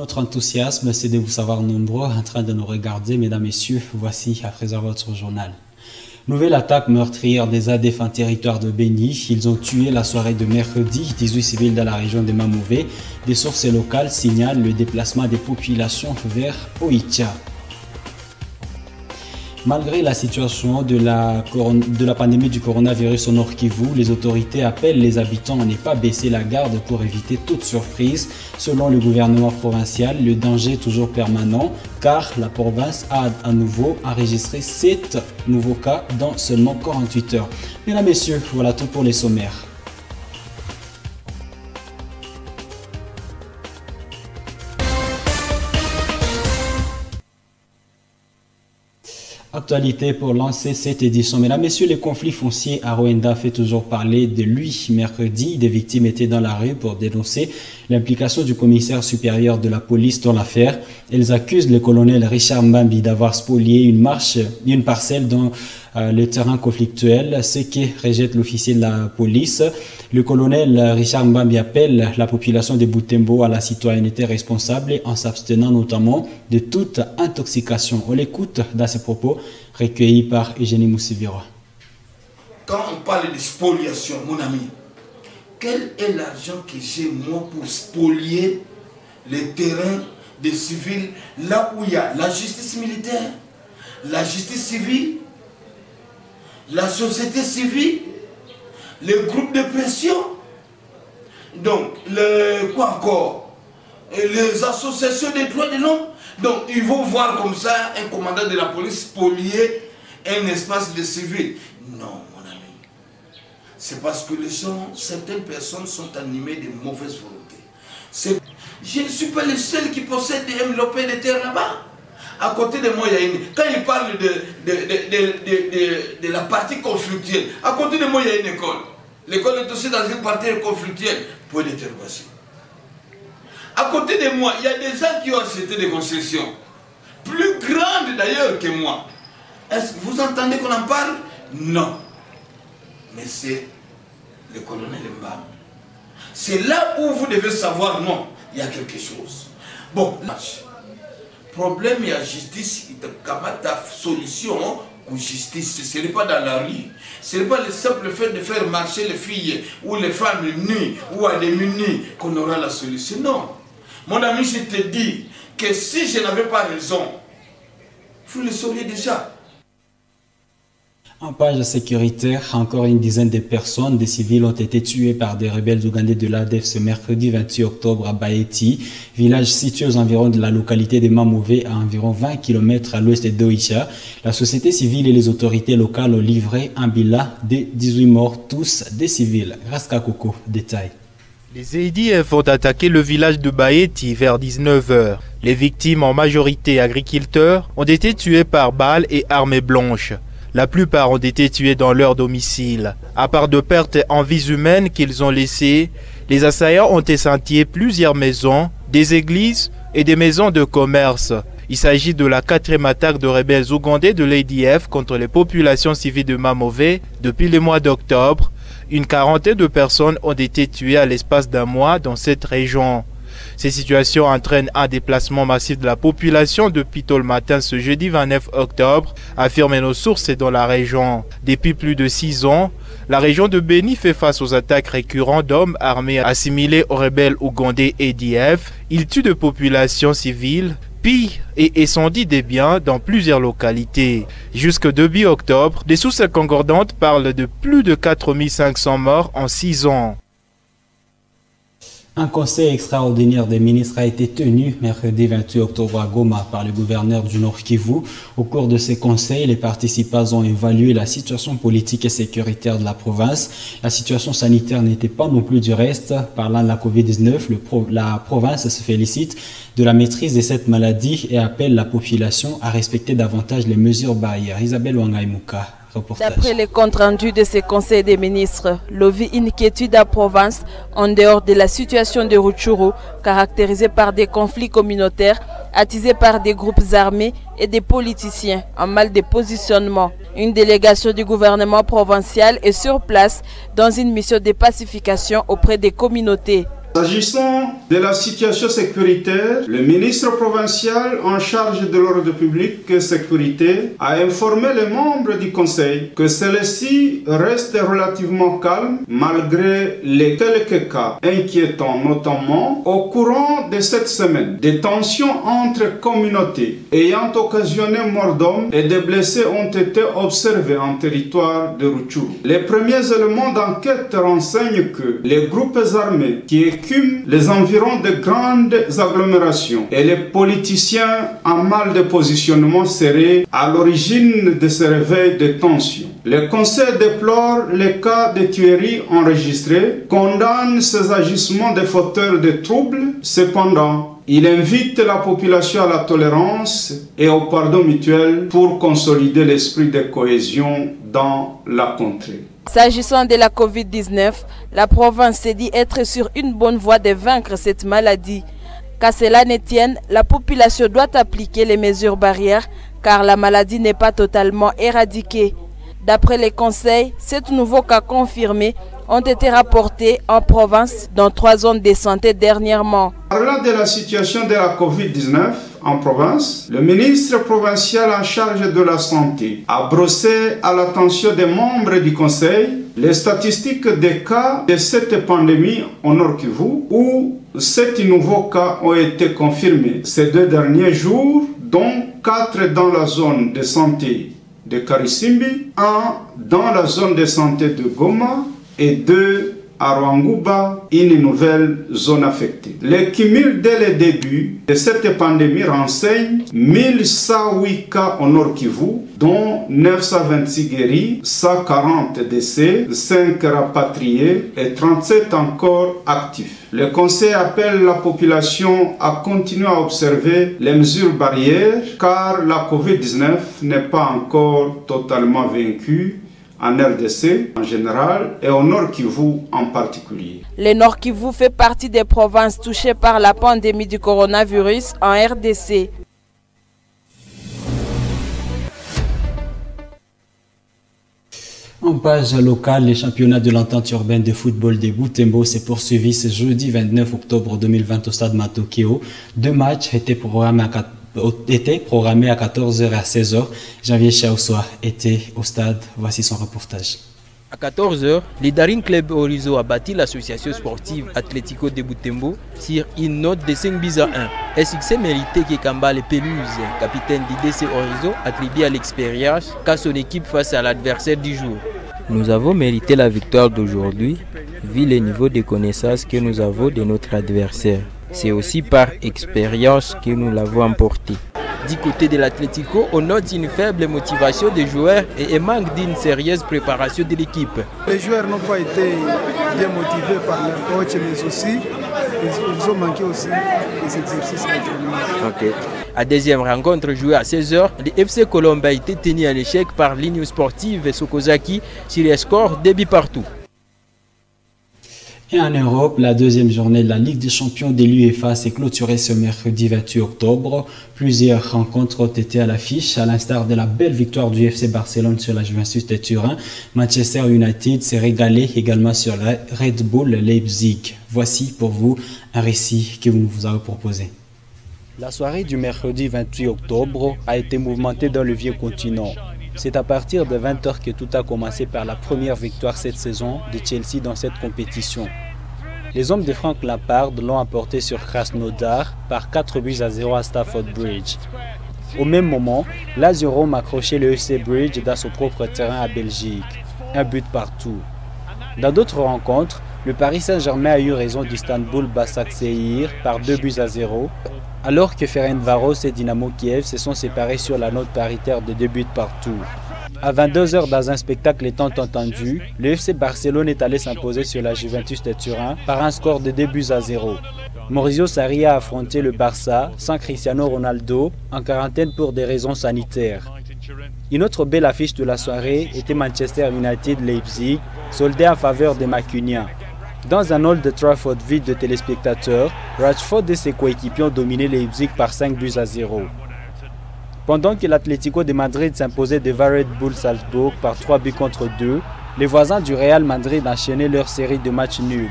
Notre enthousiasme, c'est de vous savoir nombreux en train de nous regarder, mesdames, messieurs. Voici à présent votre journal. Nouvelle attaque meurtrière des ADF en territoire de Béni. Ils ont tué la soirée de mercredi 18 civils dans la région de Mamouvé. Des sources locales signalent le déplacement des populations vers Oicha. Malgré la situation de la, pandémie du coronavirus au Nord les autorités appellent les habitants à ne pas baisser la garde pour éviter toute surprise. Selon le gouvernement provincial, le danger est toujours permanent car la province a à nouveau enregistré 7 nouveaux cas dans seulement 48 heures. Mesdames, Messieurs, voilà tout pour les sommaires. Pour lancer cette édition. Mesdames, Messieurs, les conflits fonciers à Rwanda fait toujours parler de lui. Mercredi, des victimes étaient dans la rue pour dénoncer l'implication du commissaire supérieur de la police dans l'affaire. Elles accusent le colonel Richard Mbambi d'avoir spolié une marche, une parcelle euh, le terrain conflictuel, ce qui rejette l'officier de la police. Le colonel Richard Mbambi appelle la population de Boutembo à la citoyenneté responsable en s'abstenant notamment de toute intoxication. On l'écoute dans ses propos recueillis par Eugénie Moussivira. Quand on parle de spoliation, mon ami, quel est l'argent que j'ai moi pour spolier les terrains des civils là où il y a la justice militaire, la justice civile, la société civile, les groupes de pression, donc le, quoi encore, les associations des droits de l'homme. Donc ils vont voir comme ça un commandant de la police spolier un espace de civils. Non, mon ami. C'est parce que certaines personnes sont animées de mauvaises volontés. Je ne suis pas le seul qui possède des MLOP de terre là-bas. À côté de moi, il y a une... Quand il parle de, de, de, de, la partie conflictuelle, à côté de moi, il y a une école. L'école est aussi dans une partie conflictuelle. Point d'interrogation. À côté de moi, il y a des gens qui ont accepté des concessions. Plus grandes d'ailleurs que moi. Est-ce que vous entendez qu'on en parle? Non. Mais c'est le colonel Mbam. C'est là où vous devez savoir, non, il y a quelque chose. Bon, problème il y a justice, il ta solution pour justice. Ce n'est pas dans la rue. Ce n'est pas le simple fait de faire marcher les filles ou les femmes nues ou à des munis qu'on aura la solution. Non. Mon ami, je te dis que si je n'avais pas raison, vous le sauriez déjà. En page sécuritaire, encore une dizaine de personnes, des civils, ont été tués par des rebelles ougandais de l'ADEF ce mercredi 28 octobre à Baeti, village situé aux environs de la localité de Mamouvé, à environ 20 km à l'ouest d'Oicha. La société civile et les autorités locales ont livré un bilan de 18 morts, tous des civils. Raska Koko, détail. Les EIDF ont attaqué le village de Baeti vers 19h. Les victimes, en majorité agriculteurs, ont été tuées par balles et armées blanches. La plupart ont été tués dans leur domicile. À part de pertes en vies humaines qu'ils ont laissées, les assaillants ont incendié plusieurs maisons, des églises et des maisons de commerce. Il s'agit de la quatrième attaque de rebelles ougandais de l'ADF contre les populations civiles de Mamové depuis le mois d'octobre. Une quarantaine de personnes ont été tuées à l'espace d'un mois dans cette région. Ces situations entraînent un déplacement massif de la population depuis tôt le matin ce jeudi 29 octobre, affirment nos sources dans la région. Depuis plus de six ans, la région de Beni fait face aux attaques récurrentes d'hommes armés assimilés aux rebelles ougandais EDF. Ils tuent de populations civiles, pillent et incendient des biens dans plusieurs localités. Jusque début octobre, des sources concordantes parlent de plus de 4500 morts en six ans. Un conseil extraordinaire des ministres a été tenu mercredi 28 octobre à Goma par le gouverneur du Nord Kivu. Au cours de ces conseils, les participants ont évalué la situation politique et sécuritaire de la province. La situation sanitaire n'était pas non plus du reste. Parlant de la COVID-19, la province se félicite de la maîtrise de cette maladie et appelle la population à respecter davantage les mesures barrières. Isabelle Wangaimuka D'après les comptes rendus de ces conseils des ministres, l'OVI inquiétude à province en dehors de la situation de Rutshuru, caractérisée par des conflits communautaires attisés par des groupes armés et des politiciens en mal de positionnement. Une délégation du gouvernement provincial est sur place dans une mission de pacification auprès des communautés. S'agissant de la situation sécuritaire, le ministre provincial en charge de l'ordre public et sécurité a informé les membres du conseil que celle-ci reste relativement calme malgré les quelques cas inquiétants, notamment au courant de cette semaine. Des tensions entre communautés ayant occasionné mort d'hommes et des blessés ont été observés en territoire de Rutshuru. Les premiers éléments d'enquête renseignent que les groupes armés qui les environs de grandes agglomérations et les politiciens en mal de positionnement seraient à l'origine de ce réveil de tensions. Le Conseil déplore les cas de tueries enregistrés, condamne ces agissements des fauteurs de troubles. Cependant, il invite la population à la tolérance et au pardon mutuel pour consolider l'esprit de cohésion dans la contrée. S'agissant de la COVID-19, la province s'est dit être sur une bonne voie de vaincre cette maladie. Qu'à cela ne tienne, la population doit appliquer les mesures barrières car la maladie n'est pas totalement éradiquée. D'après les conseils, sept nouveaux cas confirmés ont été rapportés en province dans trois zones de santé dernièrement. Parlant de la situation de la COVID-19 en province, le ministre provincial en charge de la santé a brossé à l'attention des membres du conseil les statistiques des cas de cette pandémie au Nord Kivu où sept nouveaux cas ont été confirmés ces deux derniers jours, dont quatre dans la zone de santé de Karisimbi, un dans la zone de santé de Goma et deux à Rwanguba, une nouvelle zone affectée. Le cumul dès le début de cette pandémie renseigne 1108 cas au Nord Kivu, dont 926 guéris, 140 décès, 5 rapatriés et 37 encore actifs. Le Conseil appelle la population à continuer à observer les mesures barrières car la COVID-19 n'est pas encore totalement vaincue en RDC en général et au Nord Kivu en particulier. Le Nord Kivu fait partie des provinces touchées par la pandémie du coronavirus en RDC. En page locale, les championnats de l'entente urbaine de football des Boutembo s'est poursuivi ce jeudi 29 octobre 2020 au stade Matokeo. Deux matchs étaient programmés à était programmé à 14h et à 16h. Janvier Chaoussoa était au stade. Voici son reportage. À 14h, les Daring Club Horizo a bâti l'association sportive Atlético de Boutembo sur une note de 5 buts à 1. Un succès mérité que Kamba Les Pelouse, capitaine d'IDC Horizo, attribue à l'expérience qu'a son équipe face à l'adversaire du jour. Nous avons mérité la victoire d'aujourd'hui vu le niveau de connaissances que nous avons de notre adversaire. C'est aussi par expérience que nous l'avons emporté. Du côté de l'Atlético, on note une faible motivation des joueurs et un manque d'une sérieuse préparation de l'équipe. Les joueurs n'ont pas été bien motivés par leur coach, mais aussi ils ont manqué aussi des exercices okay. À deuxième rencontre jouée à 16h, le FC Colombe a été tenu en échec par l'Union sportive Sokozaki sur les scores débit partout. Et en Europe, la deuxième journée de la Ligue des champions de l'UEFA s'est clôturée ce mercredi 28 octobre. Plusieurs rencontres ont été à l'affiche, à l'instar de la belle victoire du FC Barcelone sur la Juventus de Turin. Manchester United s'est régalé également sur la Red Bull Leipzig. Voici pour vous un récit que vous nous avez proposé. La soirée du mercredi 28 octobre a été mouvementée dans le vieux continent. C'est à partir de 20h que tout a commencé par la première victoire cette saison de Chelsea dans cette compétition. Les hommes de Frank Lampard l'ont apporté sur Krasnodar par 4 buts à 0 à Stafford Bridge. Au même moment, Lazio Rome accrochait le FC Bridge dans son propre terrain à Belgique, un but partout. Dans d'autres rencontres, le Paris Saint-Germain a eu raison d'Istanbul Basaksehir par 2 buts à 0 alors que Ferencvaros et Dynamo Kiev se sont séparés sur la note paritaire de deux buts partout. À 22h dans un spectacle étant entendu, le FC Barcelone est allé s'imposer sur la Juventus de Turin par un score de 2 buts à 0. Maurizio Sarri a affronté le Barça sans Cristiano Ronaldo en quarantaine pour des raisons sanitaires. Une autre belle affiche de la soirée était Manchester United Leipzig, soldé en faveur des Macuniens. Dans un hall de Trafford vide de téléspectateurs, Rashford et ses coéquipiers ont dominé Leipzig par 5 buts à 0. Pendant que l'Atlético de Madrid s'imposait devant Red Bull Salzbourg par 3 buts contre 2, les voisins du Real Madrid enchaînaient leur série de matchs nuls.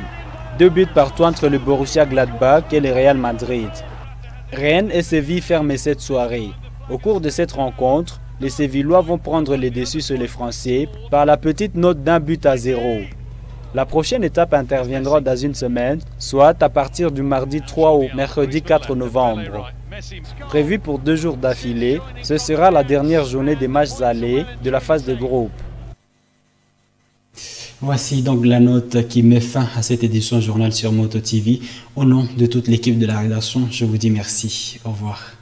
Deux buts partout entre le Borussia Gladbach et le Real Madrid. Rennes et Séville ferment cette soirée. Au cours de cette rencontre, les Sévillois vont prendre les déçus sur les Français par la petite note d'un but à zéro. La prochaine étape interviendra dans une semaine, soit à partir du mardi 3 au mercredi 4 novembre. Prévu pour deux jours d'affilée, ce sera la dernière journée des matchs allés de la phase de groupe. Voici donc la note qui met fin à cette édition journal sur Moto TV. Au nom de toute l'équipe de la rédaction, je vous dis merci. Au revoir.